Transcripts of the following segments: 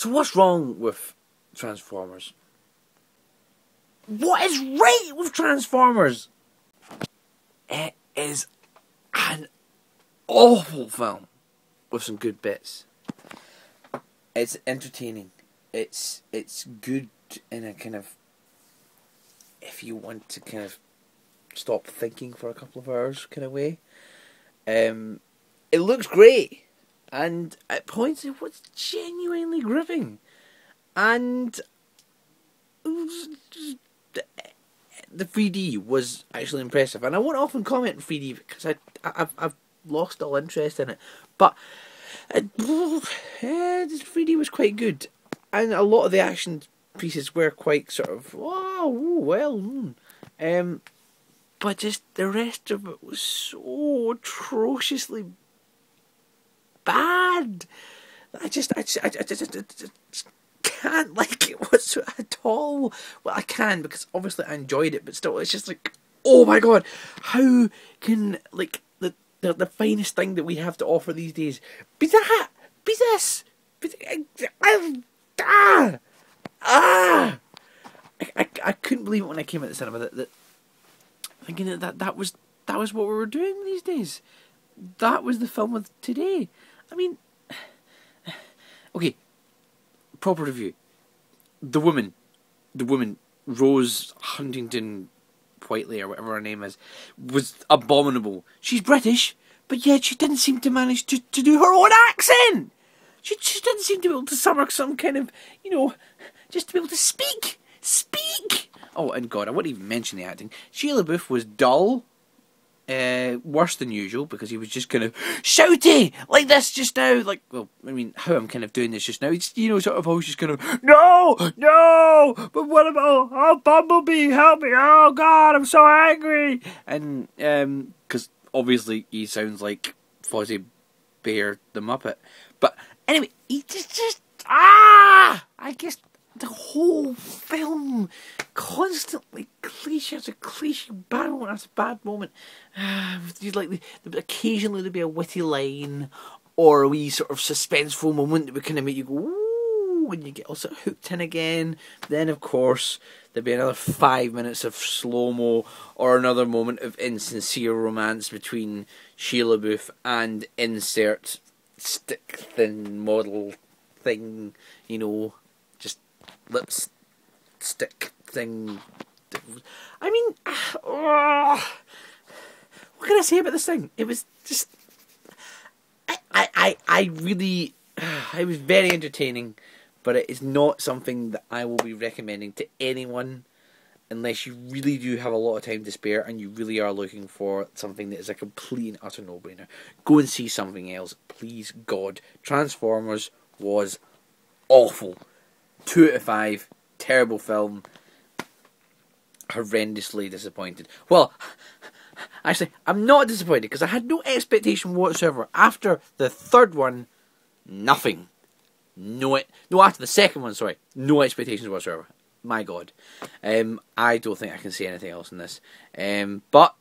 So what's wrong with Transformers? What is right with Transformers? It is an awful film with some good bits. It's entertaining. It's it's good in a kind of if you want to kind of stop thinking for a couple of hours kind of way. Um, it looks great, and at points it was genuinely gripping, and the 3D was actually impressive. And I won't often comment on 3D because I, I've, I've lost all interest in it, but uh, the 3D was quite good, and a lot of the action pieces were quite sort of wow, well, mm. um, but just the rest of it was so atrociously bad. I just, I just, I just, I just, can't like it whatsoever at all. Well, I can because obviously I enjoyed it, but still, it's just like, oh my god, how can like the the, the finest thing that we have to offer these days be that, be this, be, I, ah, ah. I, I, I couldn't believe it when I came at the cinema that, that thinking that, that that was that was what we were doing these days. That was the film of today. I mean, okay, proper review. The woman, the woman, Rose Huntington Whiteley or whatever her name is, was abominable. She's British, but yet she didn't seem to manage to, to do her own accent. She, she didn't seem to be able to summon some kind of, you know, just to be able to speak. Speak! Oh, and God, I wouldn't even mention the acting. Shia LaBeouf was dull, uh, worse than usual because he was just kind of shouty like this just now. Like, well, I mean, how I'm kind of doing this just now. It's, you know, sort of always just kind of, no, no, but what about, oh, Bumblebee, help me, oh God, I'm so angry. And, um, because obviously he sounds like Fozzie Bear the Muppet. But anyway, he just, just, ah, I guess the whole film constantly cliche after cliche moment after bad moment. Uh, like occasionally there'd be a witty line or a wee sort of suspenseful moment that would kind of make you go ooh when you get all sort of hooked in again. Then of course there'd be another five minutes of slow mo or another moment of insincere romance between Shia LaBeouf and insert stick thin model thing, you know, just lipstick thing. I mean, uh, what can I say about this thing? It was just, I, I, I really, it was very entertaining, but it is not something that I will be recommending to anyone unless you really do have a lot of time to spare and you really are looking for something that is a complete and utter no-brainer. Go and see something else, please God. Transformers was awful. Two out of five. Terrible film. Horrendously disappointed. Well, actually, I'm not disappointed because I had no expectation whatsoever. After the third one, nothing. No, no. After the second one, sorry, no expectations whatsoever. My God, um, I don't think I can say anything else in this. Um, but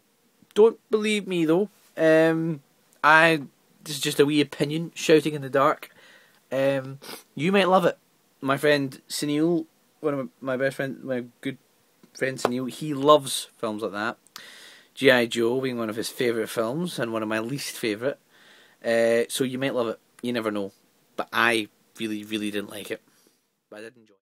don't believe me though. Um, I this is just a wee opinion, shouting in the dark. Um, you might love it my friend Sunil, one of my, best friend, my good friend Sunil, he loves films like that. G.I. Joe being one of his favourite films and one of my least favourite. Uh, so you might love it. You never know. But I really, really didn't like it. But I did enjoy it.